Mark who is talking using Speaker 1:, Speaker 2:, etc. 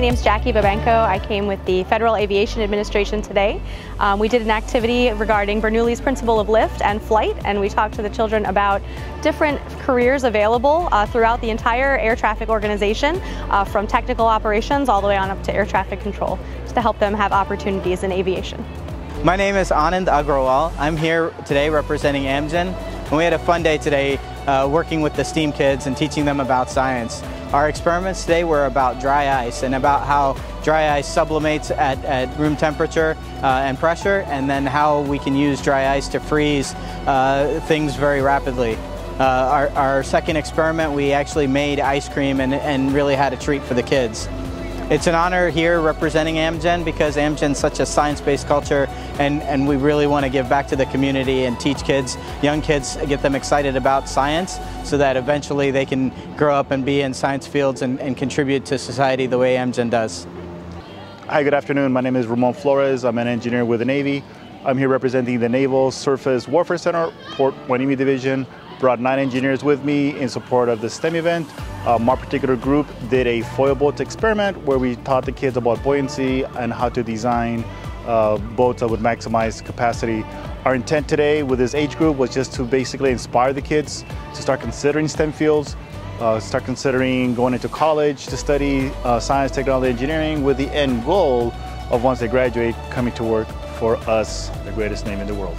Speaker 1: name is Jackie Babenko. I came with the Federal Aviation Administration today. Um, we did an activity regarding Bernoulli's principle of lift and flight, and we talked to the children about different careers available uh, throughout the entire air traffic organization, uh, from technical operations all the way on up to air traffic control, to help them have opportunities in aviation.
Speaker 2: My name is Anand Agrawal. I'm here today representing Amgen, and we had a fun day today uh, working with the STEAM kids and teaching them about science. Our experiments today were about dry ice and about how dry ice sublimates at, at room temperature uh, and pressure and then how we can use dry ice to freeze uh, things very rapidly. Uh, our, our, second experiment, we actually made ice cream and, and really had a treat for the kids. It's an honor here representing Amgen because Amgen's such a science-based culture and, and we really want to give back to the community and teach kids, young kids, get them excited about science so that eventually they can grow up and be in science fields and, and contribute to society the way Amgen does.
Speaker 3: Hi, good afternoon. My name is Ramon Flores. I'm an engineer with the Navy. I'm here representing the Naval Surface Warfare Center, Port Hueneme Division. Brought nine engineers with me in support of the STEM event. Um, our particular group did a foil boat experiment where we taught the kids about buoyancy and how to design uh, boats that would maximize capacity. Our intent today with this age group was just to basically inspire the kids to start considering STEM fields, uh, start considering going into college to study uh, science, technology, engineering with the end goal of once they graduate, coming to work for us, the greatest name in the world.